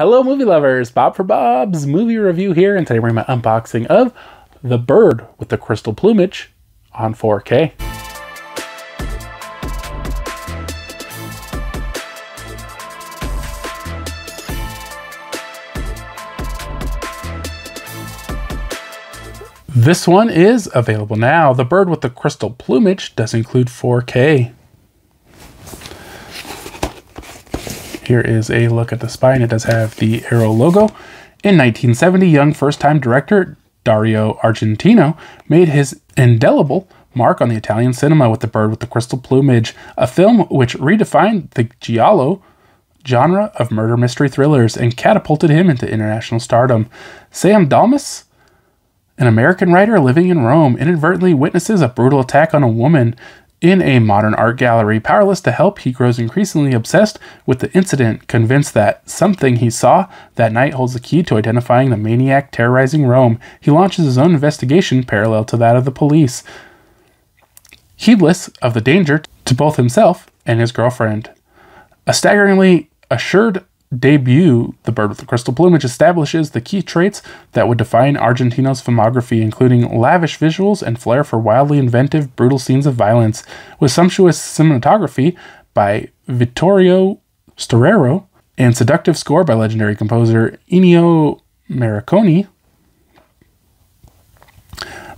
Hello, movie lovers! Bob for Bob's movie review here, and today we're my unboxing of The Bird with the Crystal Plumage on 4K. This one is available now. The Bird with the Crystal Plumage does include 4K. Here is a look at the spine. It does have the Arrow logo. In 1970, young first-time director Dario Argento made his indelible mark on the Italian cinema with The Bird with the Crystal Plumage, a film which redefined the giallo genre of murder mystery thrillers and catapulted him into international stardom. Sam Dalmas, an American writer living in Rome, inadvertently witnesses a brutal attack on a woman in a modern art gallery, powerless to help, he grows increasingly obsessed with the incident, convinced that something he saw that night holds the key to identifying the maniac terrorizing Rome. He launches his own investigation parallel to that of the police, heedless of the danger to both himself and his girlfriend. A staggeringly assured debut, The Bird with the Crystal Plumage establishes the key traits that would define Argento's filmography, including lavish visuals and flair for wildly inventive, brutal scenes of violence, with sumptuous cinematography by Vittorio Storaro and seductive score by legendary composer Ennio Morricone.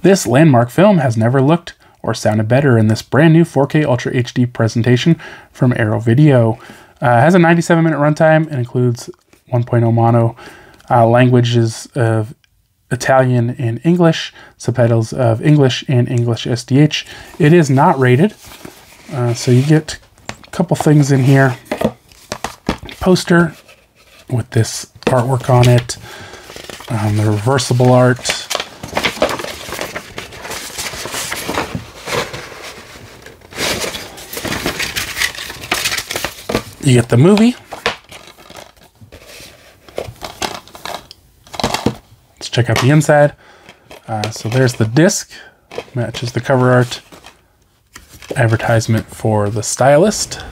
This landmark film has never looked or sounded better in this brand new 4K Ultra HD presentation from Arrow Video. Uh, has a 97 minute runtime and includes 1.0 mono uh, languages of Italian and English, subtitles of English and English SDH. It is not rated, uh, so you get a couple things in here. Poster with this artwork on it, um, the reversible art. You get the movie. Let's check out the inside. Uh, so there's the disc, matches the cover art. Advertisement for the stylist.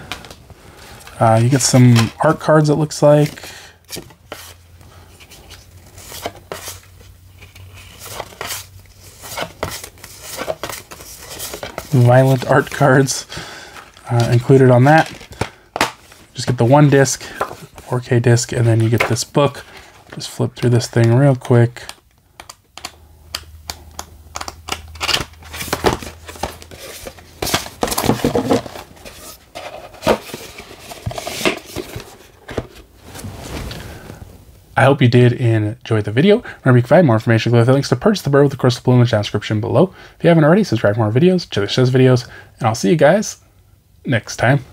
Uh, you get some art cards, it looks like. Violent art cards uh, included on that just get the one disc, 4K disc, and then you get this book. Just flip through this thing real quick. I hope you did enjoy the video. Remember, you can find more information with the links to purchase the bird with the crystal plume in the description below. If you haven't already, subscribe for more videos, check show's videos, and I'll see you guys next time.